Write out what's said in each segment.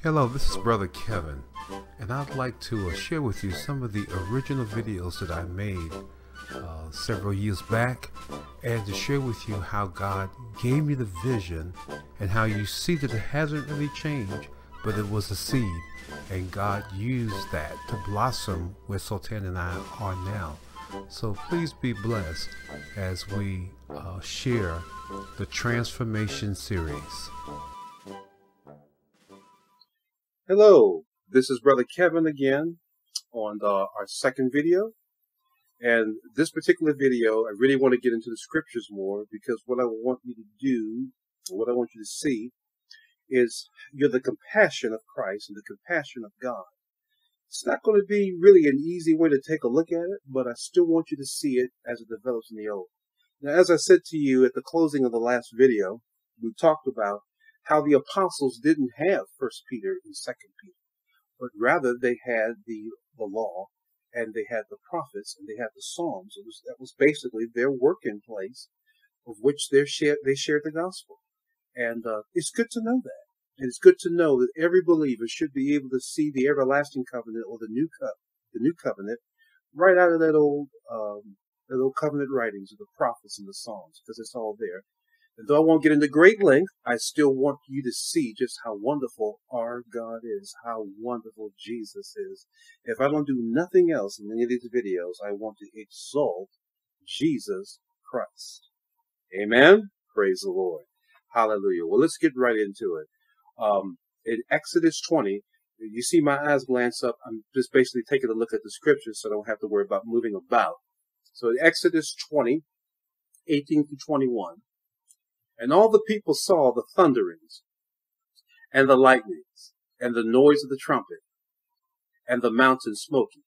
Hello, this is Brother Kevin, and I'd like to uh, share with you some of the original videos that I made uh, several years back, and to share with you how God gave me the vision and how you see that it hasn't really changed, but it was a seed, and God used that to blossom where Sultan and I are now. So please be blessed as we uh, share the Transformation series. Hello, this is Brother Kevin again on the, our second video. And this particular video, I really want to get into the scriptures more because what I want you to do, what I want you to see, is you're the compassion of Christ and the compassion of God. It's not going to be really an easy way to take a look at it, but I still want you to see it as it develops in the old. Now, as I said to you at the closing of the last video, we talked about how the apostles didn't have First Peter and Second Peter, but rather they had the the law and they had the prophets and they had the Psalms. It was that was basically their working place, of which they shared they shared the gospel, and uh, it's good to know that. And it's good to know that every believer should be able to see the everlasting covenant or the new co- the new covenant right out of that old um, that old covenant writings of the prophets and the Psalms, because it's all there. And though I won't get into great length, I still want you to see just how wonderful our God is, how wonderful Jesus is. If I don't do nothing else in any of these videos, I want to exalt Jesus Christ. Amen? Praise the Lord. Hallelujah. Well, let's get right into it. Um, in Exodus 20, you see my eyes glance up. I'm just basically taking a look at the scriptures so I don't have to worry about moving about. So in Exodus 20, 18 to 21, and all the people saw the thunderings, and the lightnings, and the noise of the trumpet, and the mountain smoking.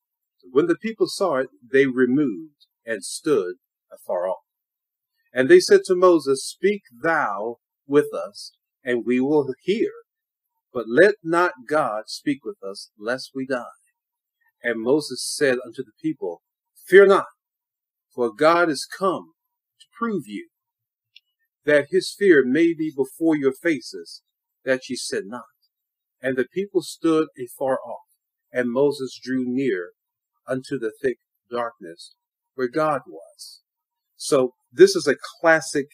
When the people saw it, they removed and stood afar off. And they said to Moses, Speak thou with us, and we will hear. But let not God speak with us, lest we die. And Moses said unto the people, Fear not, for God is come to prove you that his fear may be before your faces, that ye said not. And the people stood afar off, and Moses drew near unto the thick darkness where God was. So this is a classic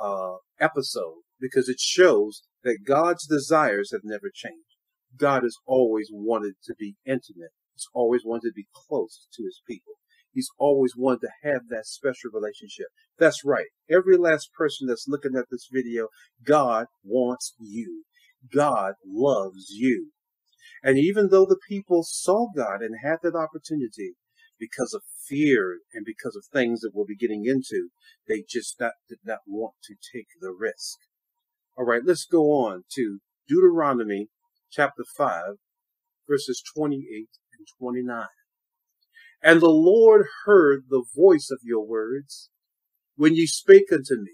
uh, episode because it shows that God's desires have never changed. God has always wanted to be intimate. He's always wanted to be close to his people. He's always wanted to have that special relationship. That's right. Every last person that's looking at this video, God wants you. God loves you. And even though the people saw God and had that opportunity, because of fear and because of things that we'll be getting into, they just not, did not want to take the risk. All right, let's go on to Deuteronomy chapter 5, verses 28 and 29. And the Lord heard the voice of your words when ye spake unto me.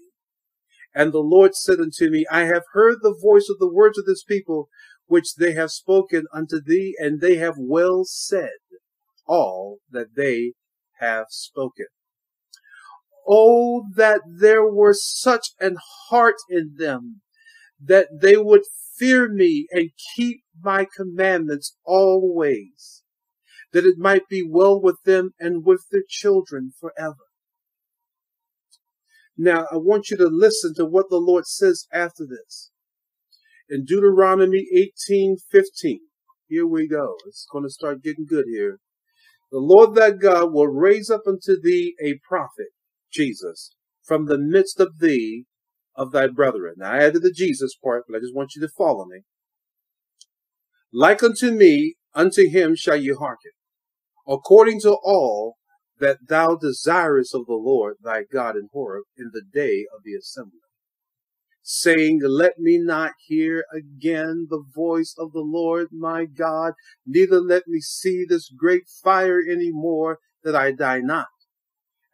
And the Lord said unto me, I have heard the voice of the words of this people, which they have spoken unto thee, and they have well said all that they have spoken. Oh, that there were such an heart in them, that they would fear me and keep my commandments always that it might be well with them and with their children forever. Now, I want you to listen to what the Lord says after this. In Deuteronomy 18:15, here we go. It's going to start getting good here. The Lord thy God will raise up unto thee a prophet, Jesus, from the midst of thee of thy brethren. Now, I added the Jesus part, but I just want you to follow me. Like unto me, unto him shall you hearken according to all that thou desirest of the Lord thy God in Horeb in the day of the assembly, saying, Let me not hear again the voice of the Lord my God, neither let me see this great fire any more, that I die not.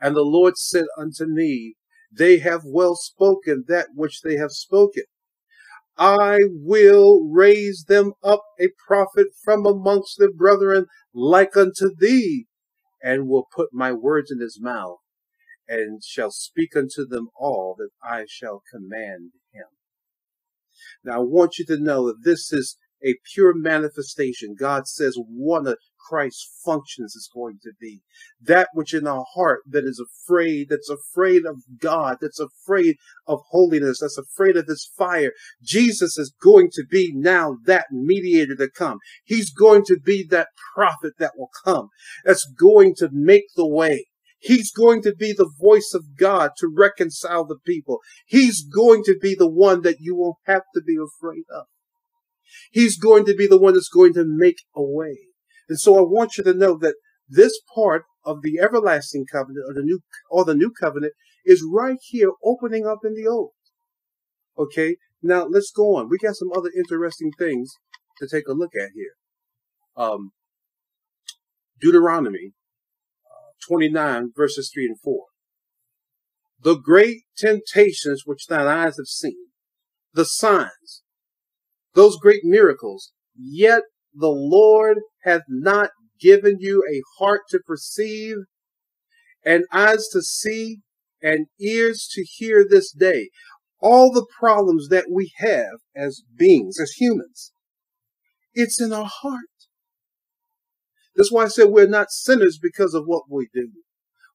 And the Lord said unto me, They have well spoken that which they have spoken. I will raise them up a prophet from amongst their brethren like unto thee, and will put my words in his mouth, and shall speak unto them all that I shall command him. Now I want you to know that this is a pure manifestation. God says one of Christ's functions is going to be. That which in our heart that is afraid, that's afraid of God, that's afraid of holiness, that's afraid of this fire. Jesus is going to be now that mediator to come. He's going to be that prophet that will come. That's going to make the way. He's going to be the voice of God to reconcile the people. He's going to be the one that you won't have to be afraid of. He's going to be the one that's going to make a way. And so I want you to know that this part of the everlasting covenant or the new or the new covenant is right here opening up in the old. Okay. Now let's go on. We got some other interesting things to take a look at here. Um, Deuteronomy 29 verses 3 and 4. The great temptations which thine eyes have seen, the signs, those great miracles, yet the Lord hath not given you a heart to perceive and eyes to see and ears to hear this day. All the problems that we have as beings, as humans, it's in our heart. That's why I said we're not sinners because of what we do.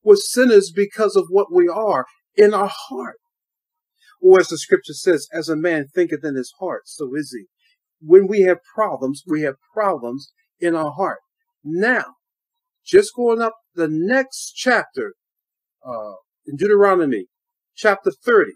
We're sinners because of what we are in our heart. Or as the scripture says, as a man thinketh in his heart, so is he. When we have problems, we have problems in our heart. Now, just going up the next chapter, uh, in Deuteronomy, chapter 30.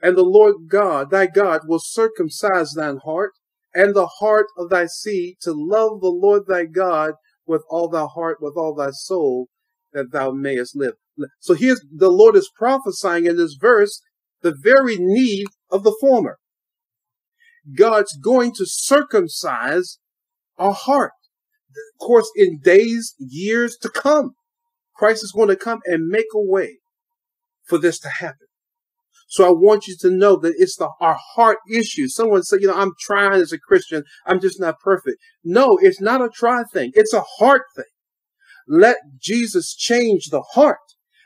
And the Lord God, thy God, will circumcise thine heart and the heart of thy seed to love the Lord thy God with all thy heart, with all thy soul, that thou mayest live. So here's the Lord is prophesying in this verse the very need of the former. God's going to circumcise our heart. Of course, in days, years to come, Christ is going to come and make a way for this to happen. So I want you to know that it's the, our heart issue. Someone said, you know, I'm trying as a Christian. I'm just not perfect. No, it's not a try thing. It's a heart thing. Let Jesus change the heart.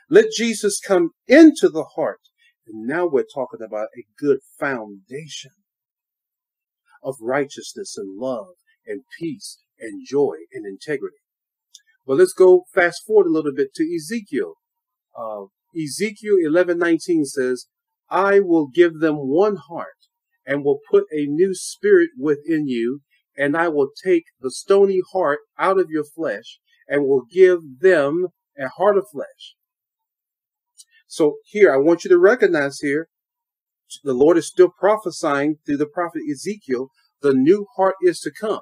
Let Jesus come into the heart. And now we're talking about a good foundation of righteousness and love and peace and joy and integrity. Well, let's go fast forward a little bit to Ezekiel. Uh, Ezekiel 11:19 says, I will give them one heart and will put a new spirit within you, and I will take the stony heart out of your flesh and will give them a heart of flesh. So here, I want you to recognize here, the Lord is still prophesying through the prophet Ezekiel, the new heart is to come.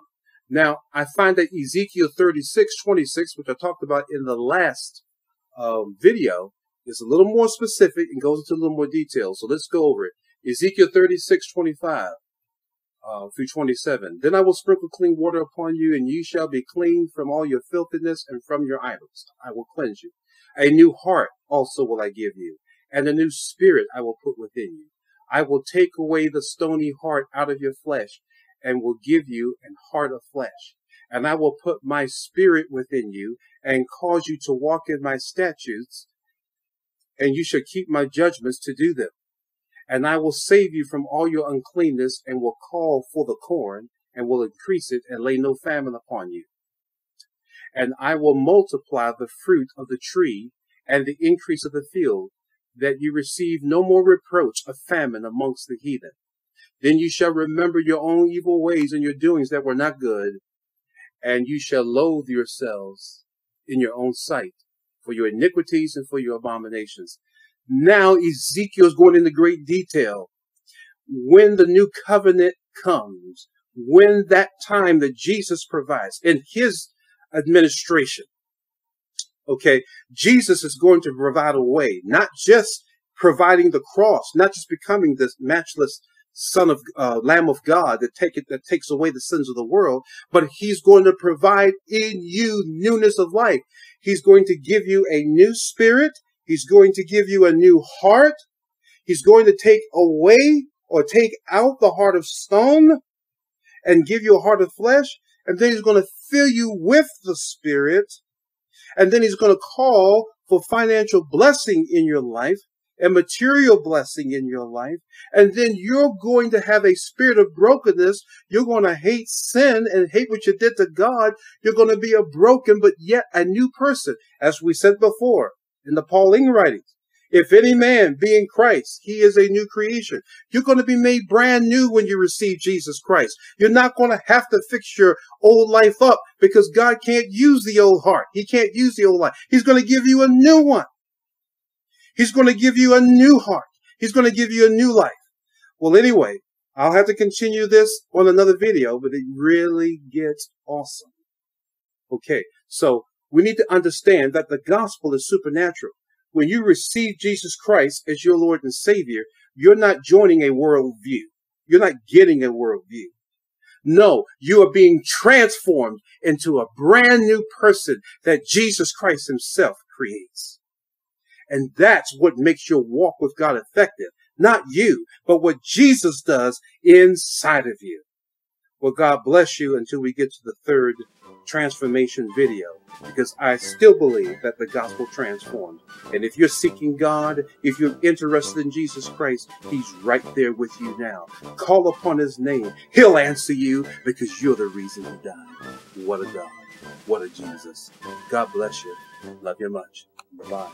Now, I find that Ezekiel 36, 26, which I talked about in the last um, video, is a little more specific and goes into a little more detail. So let's go over it. Ezekiel 36, 25 uh, through 27. Then I will sprinkle clean water upon you, and ye shall be clean from all your filthiness and from your idols. I will cleanse you. A new heart also will I give you, and a new spirit I will put within you. I will take away the stony heart out of your flesh, and will give you an heart of flesh. And I will put my spirit within you, and cause you to walk in my statutes, and you shall keep my judgments to do them. And I will save you from all your uncleanness, and will call for the corn, and will increase it, and lay no famine upon you. And I will multiply the fruit of the tree, and the increase of the field, that you receive no more reproach of famine amongst the heathen. Then you shall remember your own evil ways and your doings that were not good, and you shall loathe yourselves in your own sight for your iniquities and for your abominations. Now Ezekiel is going into great detail. When the new covenant comes, when that time that Jesus provides in his administration, okay, Jesus is going to provide a way, not just providing the cross, not just becoming this matchless Son of uh, Lamb of God that take it that takes away the sins of the world, but He's going to provide in you newness of life. He's going to give you a new spirit. He's going to give you a new heart. He's going to take away or take out the heart of stone and give you a heart of flesh. And then he's going to fill you with the spirit. And then he's going to call for financial blessing in your life and material blessing in your life. And then you're going to have a spirit of brokenness. You're going to hate sin and hate what you did to God. You're going to be a broken, but yet a new person. As we said before in the Pauline writings, if any man be in Christ, he is a new creation. You're going to be made brand new when you receive Jesus Christ. You're not going to have to fix your old life up because God can't use the old heart. He can't use the old life. He's going to give you a new one. He's going to give you a new heart. He's going to give you a new life. Well, anyway, I'll have to continue this on another video, but it really gets awesome. Okay, so we need to understand that the gospel is supernatural. When you receive Jesus Christ as your Lord and Savior, you're not joining a worldview. You're not getting a worldview. No, you are being transformed into a brand new person that Jesus Christ himself creates. And that's what makes your walk with God effective. Not you, but what Jesus does inside of you. Well, God bless you until we get to the third transformation video because I still believe that the gospel transforms. And if you're seeking God, if you're interested in Jesus Christ, He's right there with you now. Call upon His name. He'll answer you because you're the reason He died. What a God. What a Jesus. God bless you. Love you much. Bye bye.